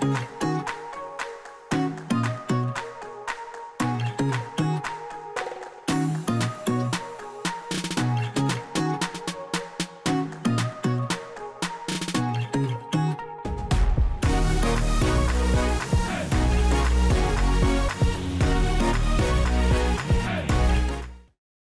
Bye.